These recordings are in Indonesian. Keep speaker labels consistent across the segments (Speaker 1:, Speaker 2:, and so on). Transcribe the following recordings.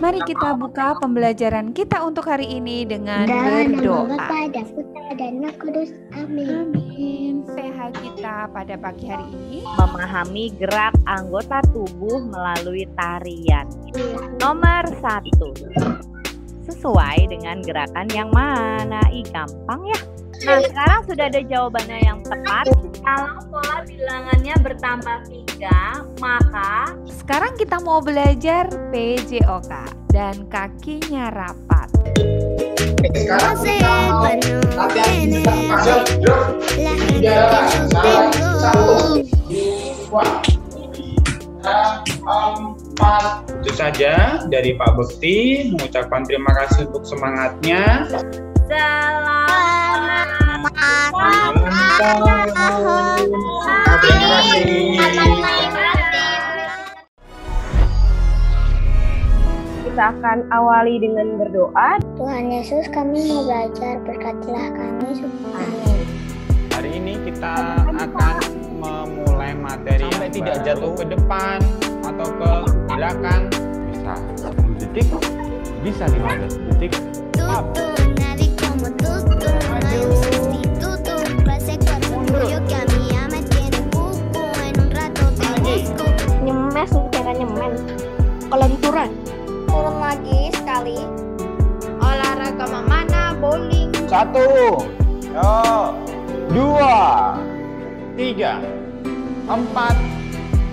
Speaker 1: Mari kita buka pembelajaran kita untuk hari ini dengan
Speaker 2: Dan nama
Speaker 1: berdoa.
Speaker 2: Bapa dan Putra dan Roh Kudus. Amin.
Speaker 1: Amin. PH kita pada pagi hari ini
Speaker 3: memahami gerak anggota tubuh melalui tarian. Nomor satu, sesuai dengan gerakan yang mana? Ih, gampang ya. Nah, sekarang sudah ada jawabannya yang tepat. Kalau pola bilangannya bertambah tiga, maka
Speaker 1: sekarang kita mau belajar PJOK dan kakinya rapat.
Speaker 4: Sekarang itu saja dari Pak Bekti. Mengucapkan terima kasih untuk semangatnya.
Speaker 3: Selamat akan awali dengan berdoa.
Speaker 2: Tuhan Yesus kami mau belajar berkatilah kami supaya
Speaker 4: Hari ini kita akan memulai materi sampai tidak jatuh ke depan atau ke belakang. Bisa 10 detik, bisa 15 detik. Up.
Speaker 2: nyemes
Speaker 4: yo, dua, tiga, empat,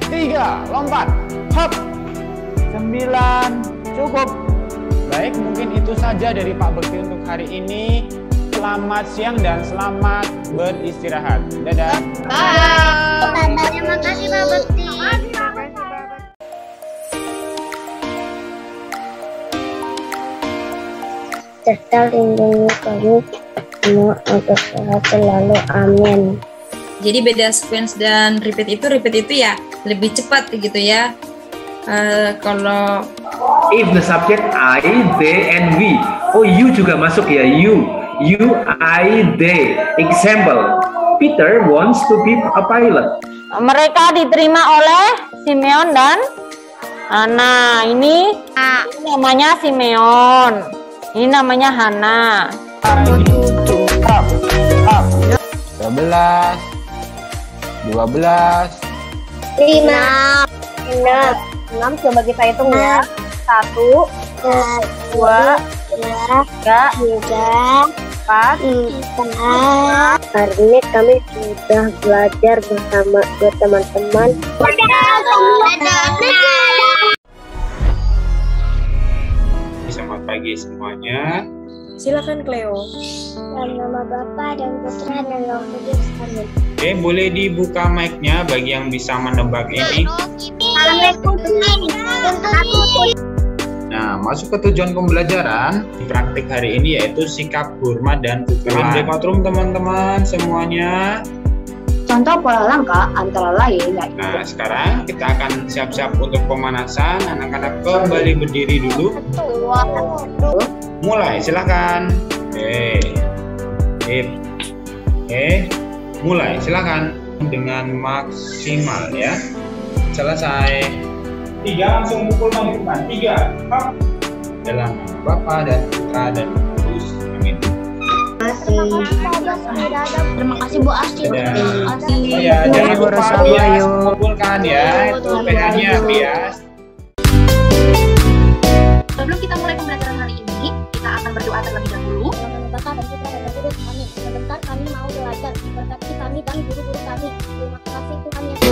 Speaker 4: tiga, lompat, hop, sembilan, cukup. Baik, mungkin itu saja dari Pak Bekti untuk hari ini. Selamat siang dan selamat beristirahat. Dadah.
Speaker 2: terima kasih Pak Bekti. Serta lindungi semua untuk sehat selalu amin
Speaker 5: Jadi beda sequence dan repeat itu repeat itu ya lebih cepat gitu ya. Eh, kalau
Speaker 6: If the subject I, they, and we. Oh, you juga masuk ya, you. You, I, they. Example, Peter wants to be a pilot.
Speaker 3: Mereka diterima oleh Simeon dan Hana. Ini, ini namanya Simeon. Ini namanya Hana.
Speaker 4: Up, up. 12, 12,
Speaker 2: lima. Enam.
Speaker 3: Enam coba kita hitung ya. Satu,
Speaker 2: dua. Dua
Speaker 3: tiga,
Speaker 2: tiga.
Speaker 3: Empat,
Speaker 2: empat. Hari ini kami sudah belajar bersama teman-teman.
Speaker 4: Selamat pagi semuanya.
Speaker 5: Silakan Cleo.
Speaker 2: dalam nama Bapa dan Putra dan Roh Kudus amin
Speaker 4: Oke, boleh dibuka mic-nya bagi yang bisa menebak ini. Nah, masuk ke tujuan pembelajaran praktik hari ini yaitu sikap hormat dan kekeluhan. Breakout room teman-teman semuanya.
Speaker 7: Contoh pola langkah antara lain yaitu
Speaker 4: Nah, sekarang kita akan siap-siap untuk pemanasan. Anak-anak kembali berdiri dulu. Mulai, silakan. Oke. Oke. Oke. Mulai, silakan dengan maksimal ya. Selesai. Tiga langsung pukul depan. Tiga. Hop. Dalam nama Bapa dan Putra dan Kudus. Amin.
Speaker 2: terima kasih Bu Asti terima kasih
Speaker 4: Ya, jangan lupa bias kumpulkan ya. Itu PH-nya bias.
Speaker 8: Akan berdoa terlebih dahulu.
Speaker 2: Bapak dan Putra dan Kudus amin sebentar kami mau belajar berkati kami dan guru-guru kami terima kasih Tuhan Yesus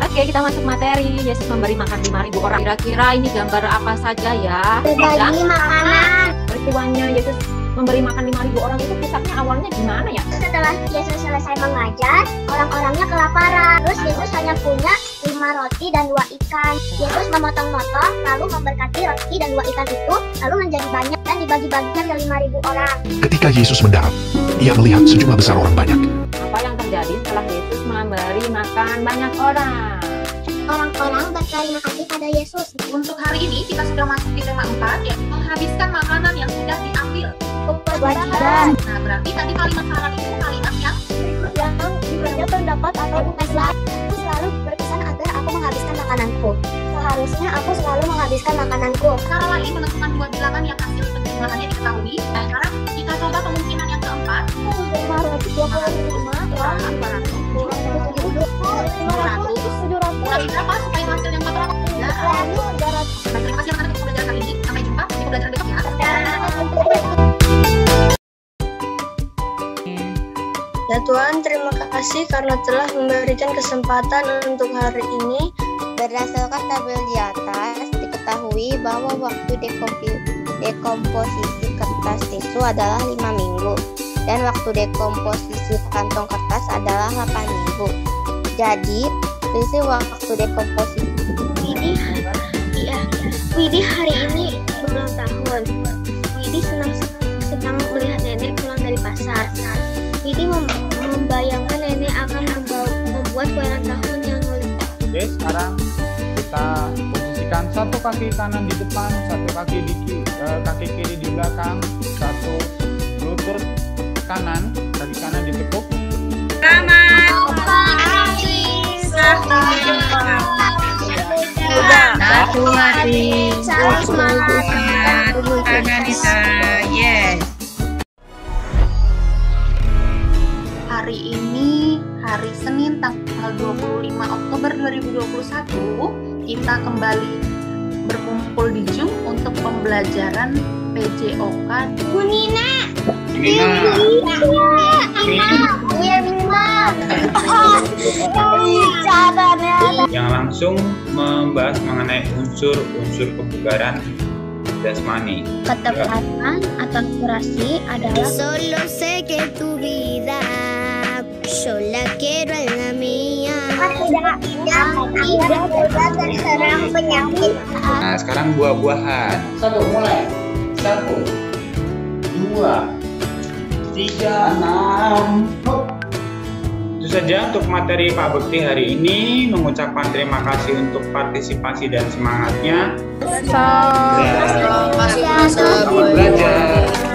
Speaker 8: Oke, kita masuk materi. Yesus memberi makan 5.000 orang. Kira-kira ini gambar apa saja ya?
Speaker 2: berbagi makanan
Speaker 8: Peristiwanya Yesus memberi makan 5.000 orang itu kisahnya awalnya gimana ya?
Speaker 2: setelah Yesus selesai mengajar orang-orangnya kelaparan terus Yesus hanya punya lima roti dan dua ikan Yesus memotong-motong lalu memberkati roti dan dua ikan itu lalu menjadi banyak dan dibagi-bagikan ke lima ribu orang
Speaker 9: Ketika Yesus mendarat, ia melihat sejumlah besar orang banyak.
Speaker 8: Apa yang terjadi setelah Yesus memberi makan banyak orang?
Speaker 2: orang-orang berterima kasih pada Yesus
Speaker 8: Untuk hari ini kita sudah masuk di tema 4 ya menghabiskan makanan yang sudah diambil.
Speaker 2: kewajiban
Speaker 8: Nah, berarti tadi kalimat saran itu kalimat yang
Speaker 2: yang diberinya pendapat atau bukan selalu makananku Seharusnya aku selalu menghabiskan makananku.
Speaker 10: Cara lain menentukan dua bilangan yang hasil penjumlahannya diketahui. Nah, sekarang kita coba kemungkinan yang keempat.
Speaker 2: 525
Speaker 10: Kurang 200. 700. Kurangi berapa supaya hasil yang 400? Ya. Baik, terima kasih
Speaker 11: karena telah memberikan kesempatan untuk hari ini.
Speaker 12: Berdasarkan tabel di atas, diketahui bahwa waktu dekomposisi kertas tisu adalah 5 minggu dan waktu dekomposisi kantong kertas adalah 8 minggu. Jadi, selisih waktu dekomposisi
Speaker 2: Widih, iya, Widih hari ini
Speaker 13: Oke, sekarang kita posisikan satu kaki kanan di depan, satu kaki di eh, kaki kiri di belakang, satu lutut kanan, kaki kanan ditekuk.
Speaker 14: Satu hari. Yes.
Speaker 10: Hari ini hari Senin tanggal 25 Oktober 2021 kita kembali berkumpul di Zoom untuk pembelajaran PJOK.
Speaker 2: Bu Nina.
Speaker 4: Nina. yang langsung membahas mengenai unsur-unsur kebugaran jasmani.
Speaker 2: Ketepatan atau kurasi adalah
Speaker 12: Solo sé que tu vida yo la quiero en la mía.
Speaker 2: tidak terserang penyakit.
Speaker 4: Nah, sekarang buah-buahan.
Speaker 6: Satu mulai. Satu, dua, tiga, enam.
Speaker 4: Itu saja untuk materi Pak Bekti hari ini. Mengucapkan terima kasih untuk partisipasi dan semangatnya.
Speaker 1: Selamat
Speaker 4: Selamat belajar.